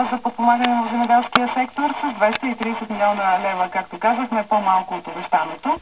средства за подпомагане на земеделския сектор с 230 милиона лева, както казахме, по-малко от обещаното.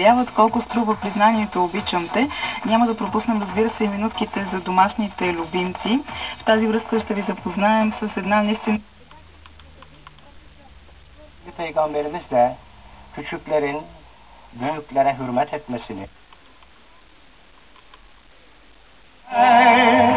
Състаряват, колко струва признанието обичам те. Няма да пропуснем, разбира се, и минутките за домашните любимци. В тази връзка ще ви запознаем с една наистина Peygamberimiz de küçüklerin büyüklere hürmet etmesini Важно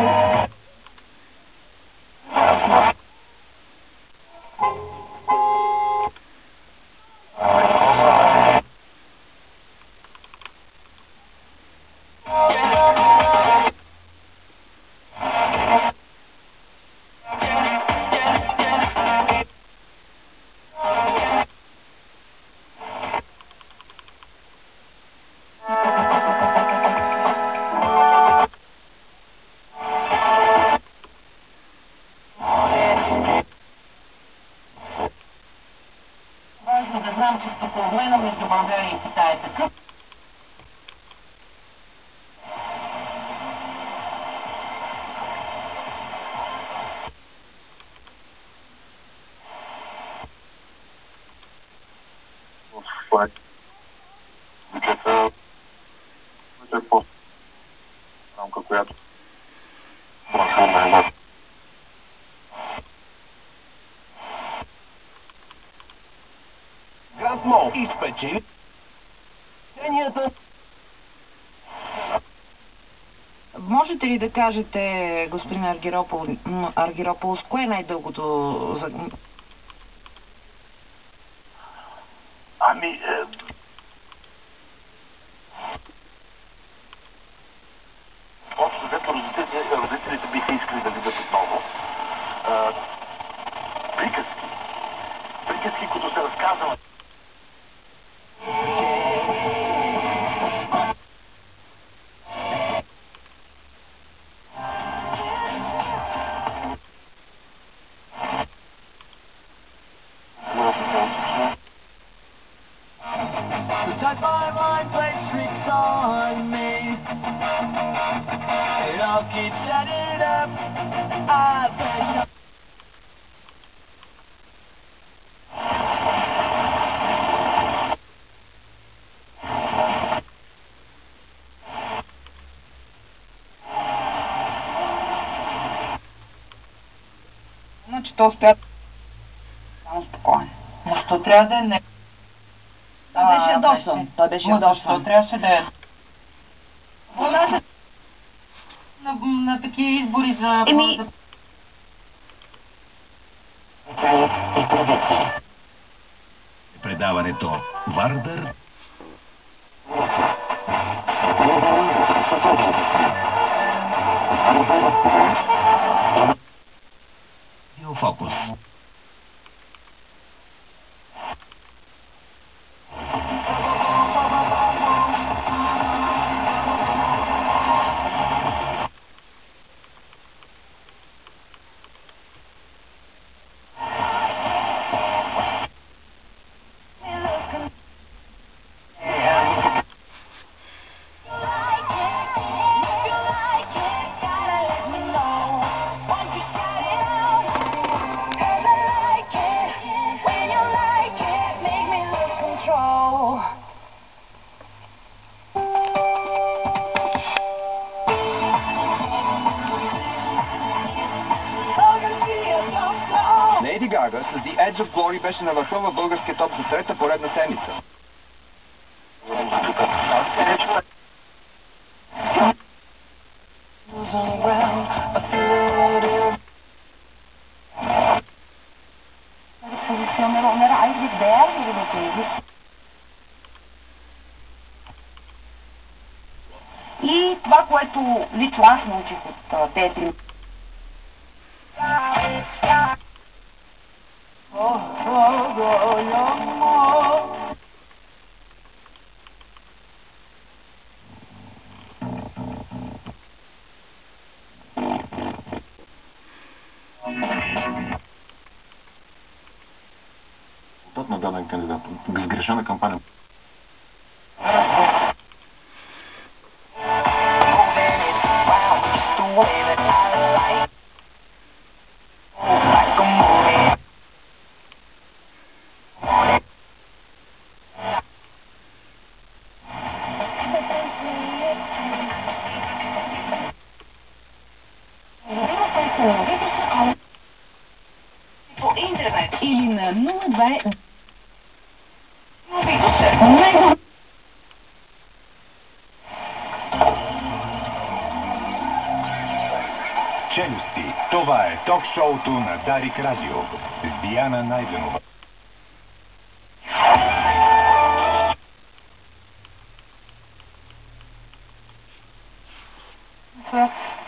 да знам, че стокообмена между България и Китай е такъв. в бюджета е по рамка, която браншовна Гранд Мол изпечели Тенията Можете ли да кажете, господин Аргиропол, Аргирополос, кое е най-дългото за- Ами, е, The touch my mind plays tricks on me It all keeps setting up I bet Значи то успя само спокоен. Но що трябва да е не... Ядосан. Той беше защо трябваше да е... На, на такива избори за... Еми- Предаването Вардър Леди Гага с The Edge of Glory беше на върха в българския топ за трета поредна седмица. И това, което лично аз научих от тези три резултат на даден кандидат. Сгрешена кампания. Или на 02 Челюсти. Това е ток-шоуто на Дарик Радио с Диана Найденова.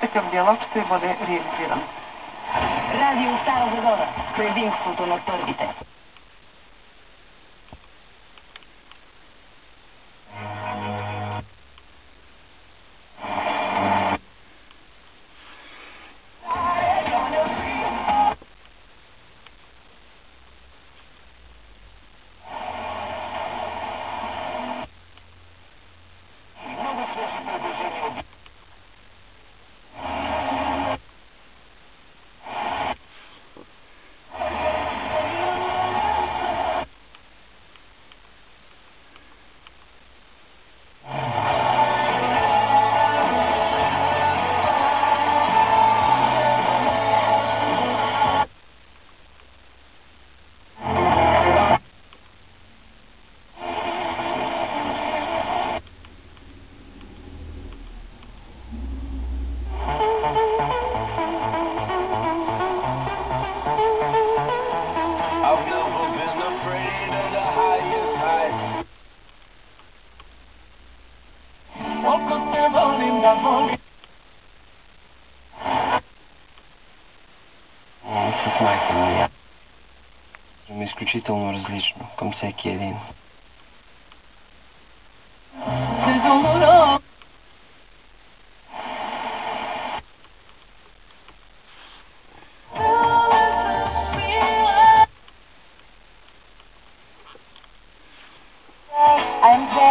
Такъв диалог ще бъде реализиран. Радио Стара Загора. Предимството на първите. como sei que é chiedin. I'm